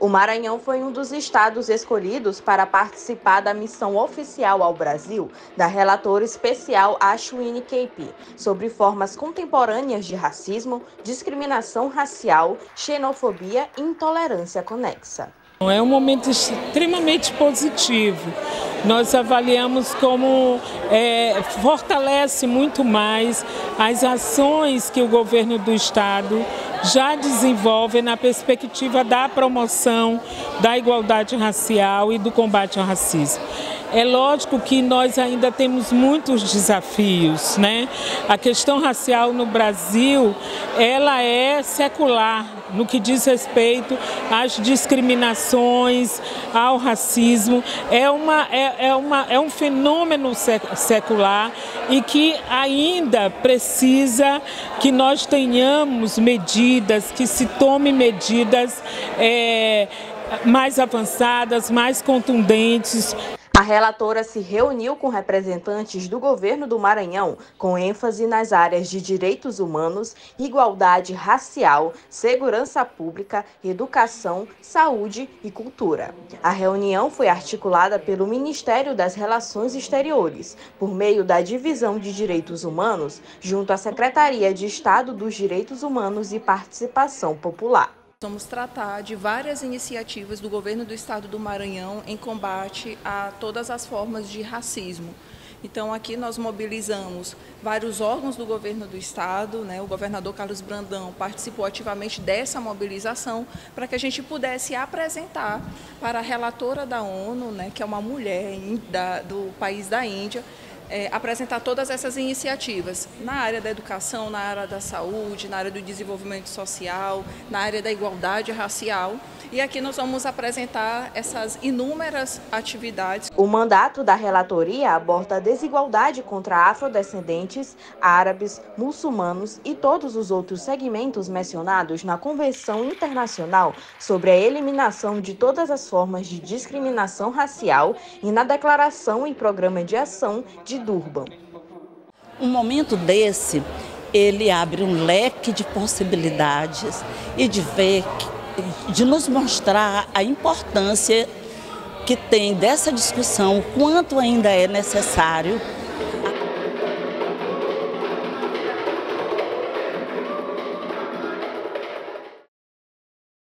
O Maranhão foi um dos estados escolhidos para participar da missão oficial ao Brasil da relatora especial Ashwini Kepi sobre formas contemporâneas de racismo, discriminação racial, xenofobia e intolerância conexa. É um momento extremamente positivo. Nós avaliamos como é, fortalece muito mais as ações que o governo do estado já desenvolve na perspectiva da promoção da igualdade racial e do combate ao racismo. É lógico que nós ainda temos muitos desafios, né? A questão racial no Brasil, ela é secular no que diz respeito às discriminações, ao racismo. É, uma, é, é, uma, é um fenômeno secular e que ainda precisa que nós tenhamos medidas, que se tome medidas é, mais avançadas, mais contundentes a relatora se reuniu com representantes do governo do Maranhão, com ênfase nas áreas de direitos humanos, igualdade racial, segurança pública, educação, saúde e cultura. A reunião foi articulada pelo Ministério das Relações Exteriores, por meio da Divisão de Direitos Humanos, junto à Secretaria de Estado dos Direitos Humanos e Participação Popular. Vamos tratar de várias iniciativas do governo do estado do Maranhão em combate a todas as formas de racismo. Então, aqui nós mobilizamos vários órgãos do governo do estado, né? o governador Carlos Brandão participou ativamente dessa mobilização para que a gente pudesse apresentar para a relatora da ONU, né? que é uma mulher da, do país da Índia, é, apresentar todas essas iniciativas na área da educação, na área da saúde, na área do desenvolvimento social, na área da igualdade racial. E aqui nós vamos apresentar essas inúmeras atividades. O mandato da relatoria aborda a desigualdade contra afrodescendentes, árabes, muçulmanos e todos os outros segmentos mencionados na Convenção Internacional sobre a Eliminação de Todas as Formas de Discriminação Racial e na Declaração e Programa de Ação de Durban. Um momento desse, ele abre um leque de possibilidades e de ver de nos mostrar a importância que tem dessa discussão, o quanto ainda é necessário